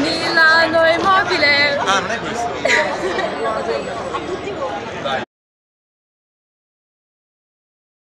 Milano Immobile. Ah, non è questo.